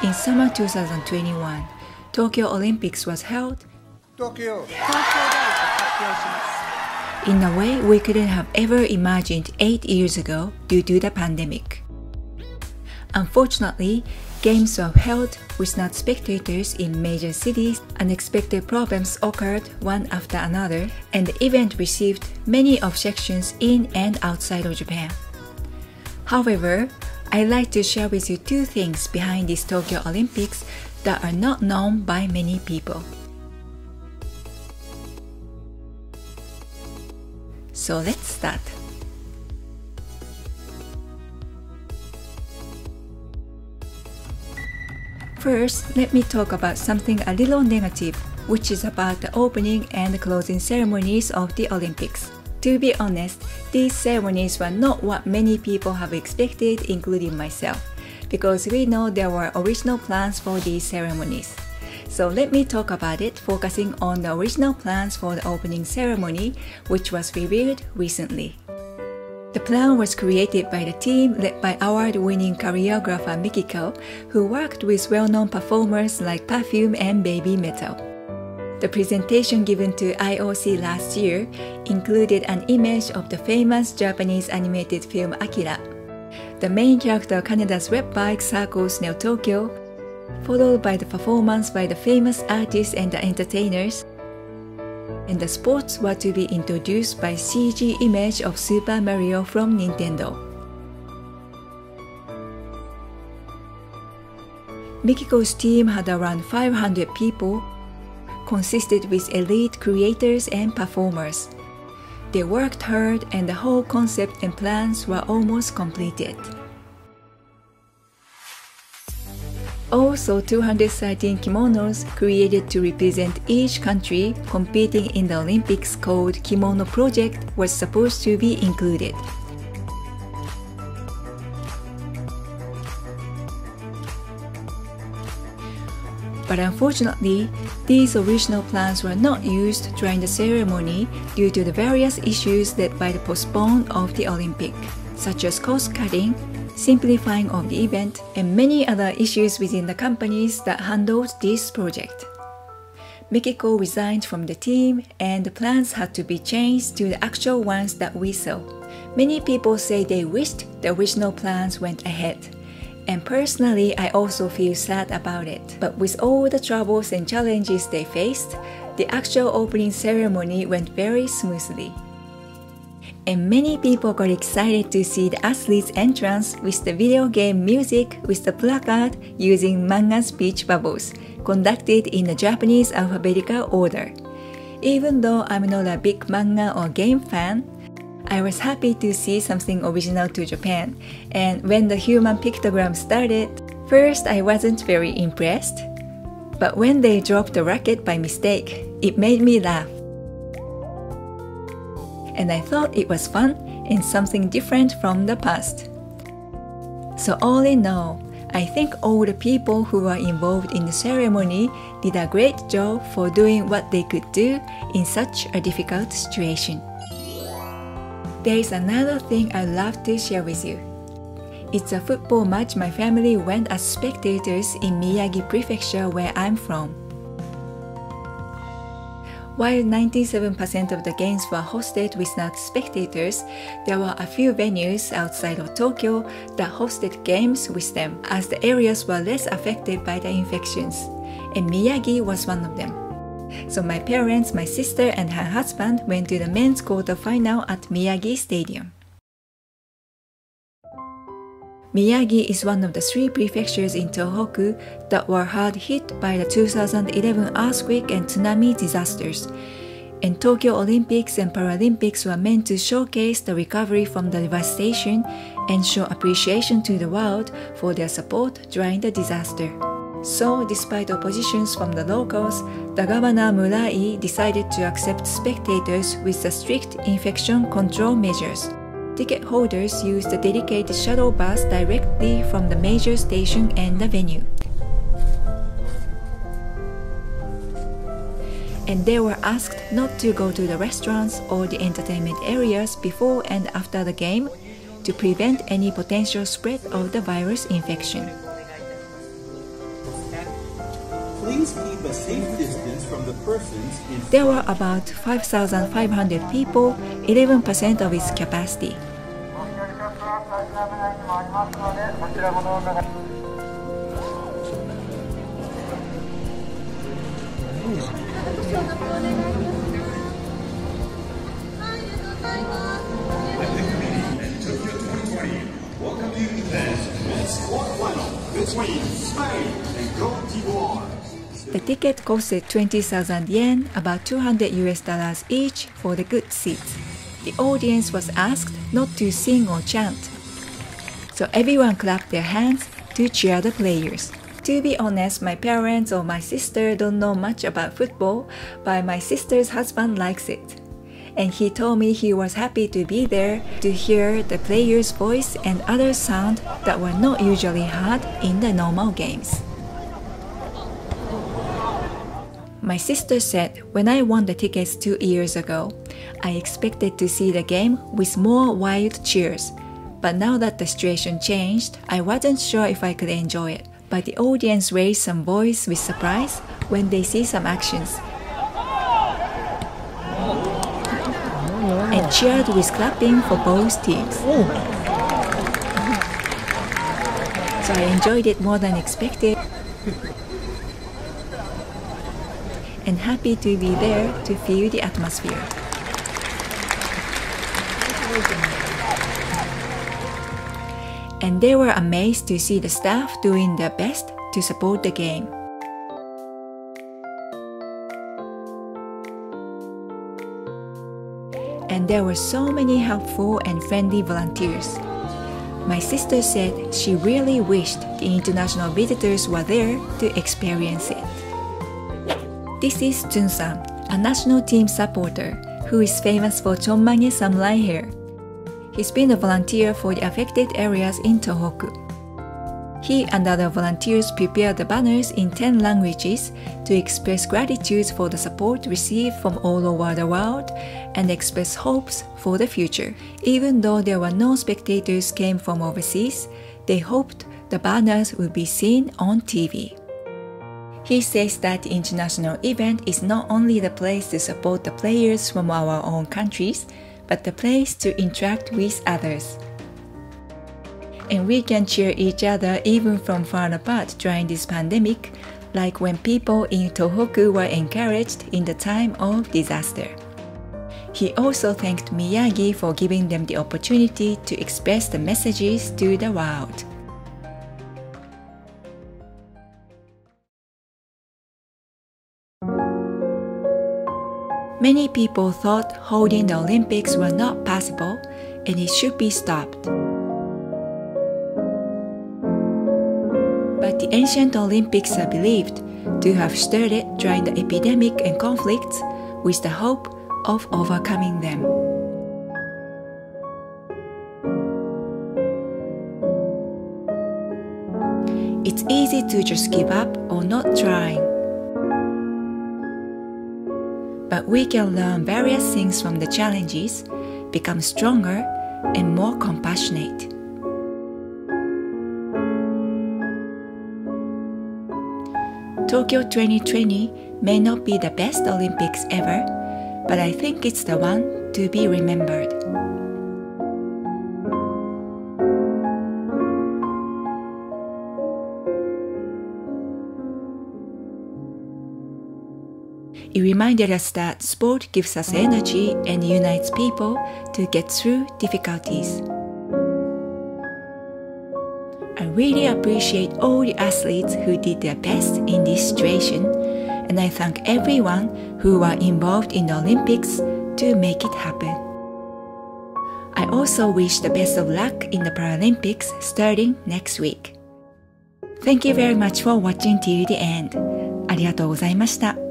In summer 2021, Tokyo Olympics was held Tokyo. in a way we couldn't have ever imagined eight years ago due to the pandemic. Unfortunately, games were held with without spectators in major cities. Unexpected problems occurred one after another, and the event received many objections in and outside of Japan. However, I'd like to share with you two things behind these Tokyo Olympics that are not known by many people. So let's start. First, let me talk about something a little negative, which is about the opening and closing ceremonies of the Olympics. To be honest, these ceremonies were not what many people have expected, including myself, because we know there were original plans for these ceremonies. So let me talk about it, focusing on the original plans for the opening ceremony, which was revealed recently. The plan was created by the team led by award-winning choreographer Mikiko, who worked with well-known performers like Perfume and Baby Metal. The presentation given to IOC last year included an image of the famous Japanese animated film Akira. The main character Kaneda's web bike circles Neo Tokyo, followed by the performance by the famous artists and the entertainers, and the sports were to be introduced by CG image of Super Mario from Nintendo. Mikiko's team had around 500 people, consisted with elite creators and performers. They worked hard and the whole concept and plans were almost completed. Also, 213 kimonos created to represent each country competing in the Olympics called Kimono Project was supposed to be included. But unfortunately, these original plans were not used during the ceremony due to the various issues led by the postponement of the Olympic, such as cost cutting simplifying of the event, and many other issues within the companies that handled this project. Mikiko resigned from the team, and the plans had to be changed to the actual ones that we saw. Many people say they wished the original plans went ahead. And personally, I also feel sad about it. But with all the troubles and challenges they faced, the actual opening ceremony went very smoothly and many people got excited to see the athletes' entrance with the video game music with the placard using manga speech bubbles, conducted in the Japanese alphabetical order. Even though I'm not a big manga or game fan, I was happy to see something original to Japan, and when the human pictogram started, first I wasn't very impressed. But when they dropped the racket by mistake, it made me laugh and I thought it was fun and something different from the past. So, all in all, I think all the people who were involved in the ceremony did a great job for doing what they could do in such a difficult situation. There is another thing I'd love to share with you. It's a football match my family went as spectators in Miyagi Prefecture where I'm from. While 97% of the games were hosted without spectators, there were a few venues outside of Tokyo that hosted games with them as the areas were less affected by the infections, and Miyagi was one of them. So my parents, my sister, and her husband went to the men's quarter final at Miyagi Stadium. Miyagi is one of the three prefectures in Tohoku that were hard hit by the 2011 earthquake and tsunami disasters. And Tokyo Olympics and Paralympics were meant to showcase the recovery from the devastation and show appreciation to the world for their support during the disaster. So, despite oppositions from the locals, the governor Murai decided to accept spectators with the strict infection control measures ticket holders use the dedicated shuttle bus directly from the major station and the venue. And they were asked not to go to the restaurants or the entertainment areas before and after the game to prevent any potential spread of the virus infection. There were about 5,500 people, 11% of its capacity. Welcome to the event, between Spain and Cote d'Ivoire. The ticket costed 20,000 yen, about 200 US dollars each for the good seats. The audience was asked not to sing or chant. So everyone clapped their hands to cheer the players. To be honest, my parents or my sister don't know much about football, but my sister's husband likes it. And he told me he was happy to be there to hear the player's voice and other sound that were not usually heard in the normal games. My sister said when I won the tickets two years ago, I expected to see the game with more wild cheers. But now that the situation changed, I wasn't sure if I could enjoy it. But the audience raised some voice with surprise when they see some actions and cheered with clapping for both teams. So I enjoyed it more than expected. And happy to be there to feel the atmosphere. And they were amazed to see the staff doing their best to support the game. And there were so many helpful and friendly volunteers. My sister said she really wished the international visitors were there to experience it. This is Tsun-san, a national team supporter who is famous for Chonmage samurai hair. He's been a volunteer for the affected areas in Tohoku. He and other volunteers prepared the banners in 10 languages to express gratitude for the support received from all over the world and express hopes for the future. Even though there were no spectators came from overseas, they hoped the banners would be seen on TV. He says that the international event is not only the place to support the players from our own countries, but the place to interact with others. And we can cheer each other even from far apart during this pandemic, like when people in Tohoku were encouraged in the time of disaster. He also thanked Miyagi for giving them the opportunity to express the messages to the world. Many people thought holding the Olympics were not possible and it should be stopped. But the ancient Olympics are believed to have started during the epidemic and conflicts with the hope of overcoming them. It's easy to just give up or not trying. But we can learn various things from the challenges, become stronger and more compassionate. Tokyo 2020 may not be the best Olympics ever, but I think it's the one to be remembered. It reminded us that sport gives us energy and unites people to get through difficulties. I really appreciate all the athletes who did their best in this situation, and I thank everyone who were involved in the Olympics to make it happen. I also wish the best of luck in the Paralympics starting next week. Thank you very much for watching till the end. ありがとうございました。